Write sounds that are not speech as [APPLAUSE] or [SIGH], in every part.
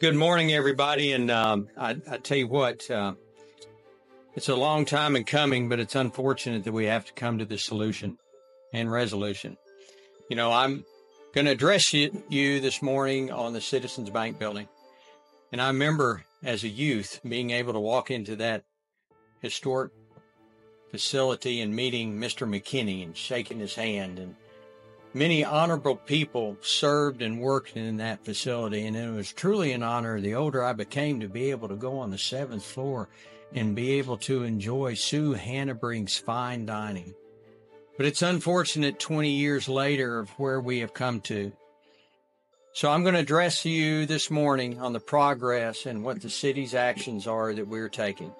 Good morning, everybody. And um, I, I, tell you what, uh, it's a long time in coming, but it's unfortunate that we have to come to this solution and resolution. You know, I'm going to address you, you this morning on the Citizens Bank building. And I remember as a youth being able to walk into that historic facility and meeting Mr. McKinney and shaking his hand and Many honorable people served and worked in that facility, and it was truly an honor the older I became to be able to go on the seventh floor and be able to enjoy Sue Hannabrink's fine dining. But it's unfortunate 20 years later of where we have come to. So I'm going to address you this morning on the progress and what the city's actions are that we're taking.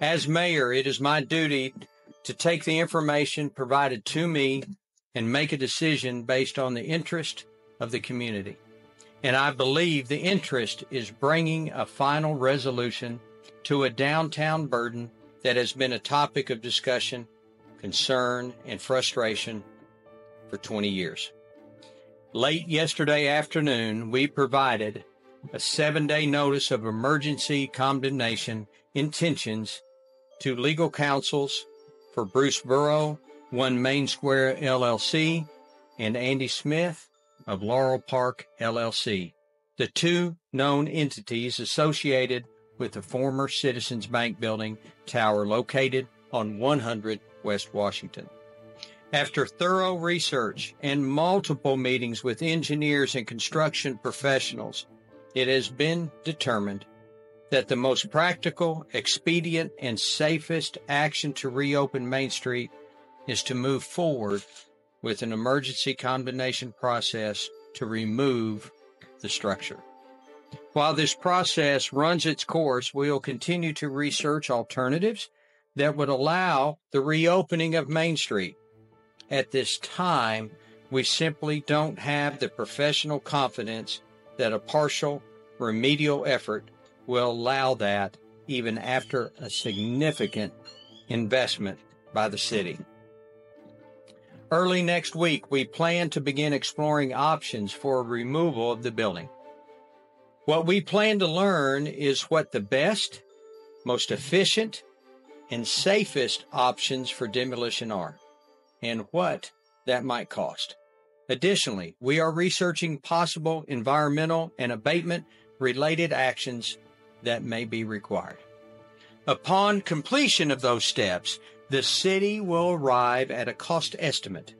As mayor, it is my duty to take the information provided to me and make a decision based on the interest of the community. And I believe the interest is bringing a final resolution to a downtown burden that has been a topic of discussion, concern, and frustration for 20 years. Late yesterday afternoon, we provided a seven day notice of emergency condemnation intentions to legal counsels for Bruce Burrow one Main Square LLC, and Andy Smith of Laurel Park LLC, the two known entities associated with the former Citizens Bank building tower located on 100 West Washington. After thorough research and multiple meetings with engineers and construction professionals, it has been determined that the most practical, expedient, and safest action to reopen Main Street is to move forward with an emergency condemnation process to remove the structure. While this process runs its course, we will continue to research alternatives that would allow the reopening of Main Street. At this time, we simply don't have the professional confidence that a partial remedial effort will allow that even after a significant investment by the city. Early next week, we plan to begin exploring options for removal of the building. What we plan to learn is what the best, most efficient, and safest options for demolition are, and what that might cost. Additionally, we are researching possible environmental and abatement related actions that may be required. Upon completion of those steps, the city will arrive at a cost estimate.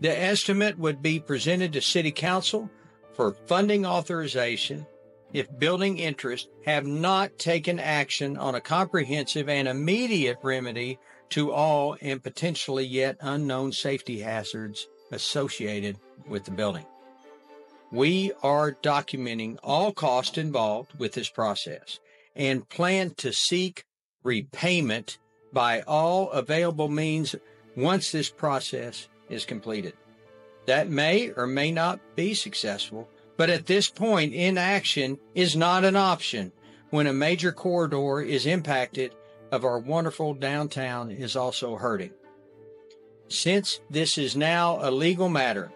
The estimate would be presented to City Council for funding authorization if building interests have not taken action on a comprehensive and immediate remedy to all and potentially yet unknown safety hazards associated with the building. We are documenting all costs involved with this process and plan to seek repayment by all available means once this process is completed. That may or may not be successful, but at this point, inaction is not an option when a major corridor is impacted of our wonderful downtown is also hurting. Since this is now a legal matter,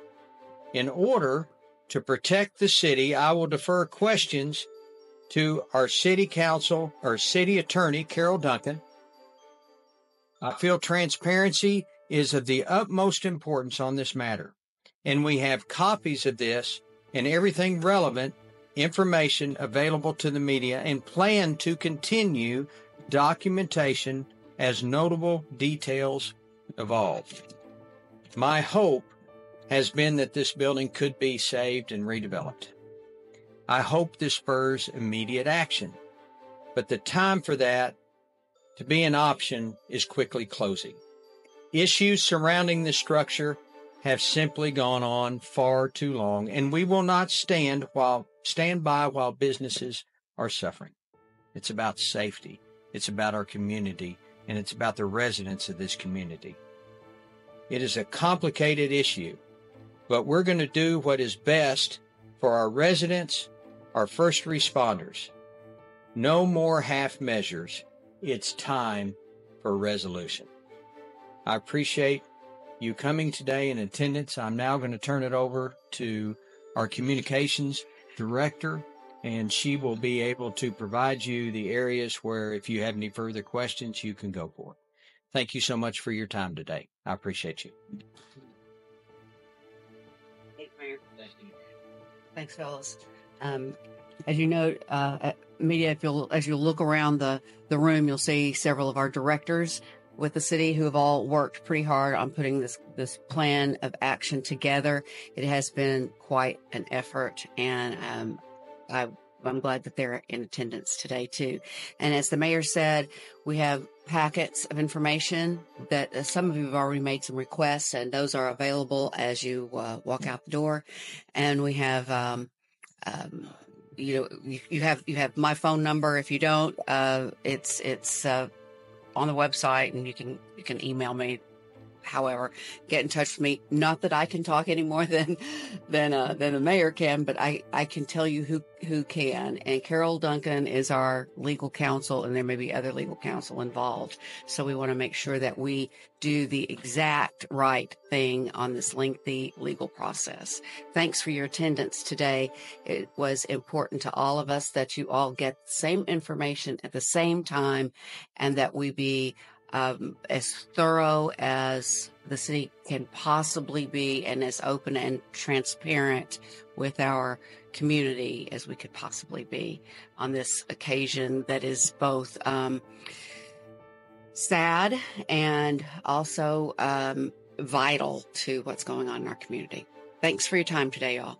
in order to protect the city, I will defer questions to our city council or city attorney, Carol Duncan, I feel transparency is of the utmost importance on this matter, and we have copies of this and everything relevant information available to the media and plan to continue documentation as notable details evolve. My hope has been that this building could be saved and redeveloped. I hope this spurs immediate action, but the time for that to be an option is quickly closing. Issues surrounding the structure have simply gone on far too long, and we will not stand while stand by while businesses are suffering. It's about safety, it's about our community, and it's about the residents of this community. It is a complicated issue, but we're going to do what is best for our residents, our first responders. No more half measures it's time for resolution. I appreciate you coming today in attendance. I'm now going to turn it over to our communications director, and she will be able to provide you the areas where if you have any further questions, you can go for it. Thank you so much for your time today. I appreciate you. Thank you. Thanks, fellas. Um, as you know, uh, media, if you'll, as you look around the, the room, you'll see several of our directors with the city who have all worked pretty hard on putting this, this plan of action together. It has been quite an effort and, um, I, I'm glad that they're in attendance today too. And as the mayor said, we have packets of information that uh, some of you have already made some requests and those are available as you uh, walk out the door. And we have, um, um, you know, you, you, have, you have my phone number. If you don't, uh, it's, it's, uh, on the website and you can, you can email me however, get in touch with me. Not that I can talk any more [LAUGHS] than than uh, than the mayor can, but I I can tell you who who can. And Carol Duncan is our legal counsel, and there may be other legal counsel involved. So we want to make sure that we do the exact right thing on this lengthy legal process. Thanks for your attendance today. It was important to all of us that you all get the same information at the same time, and that we be um, as thorough as the city can possibly be and as open and transparent with our community as we could possibly be on this occasion that is both um, sad and also um, vital to what's going on in our community. Thanks for your time today, y'all.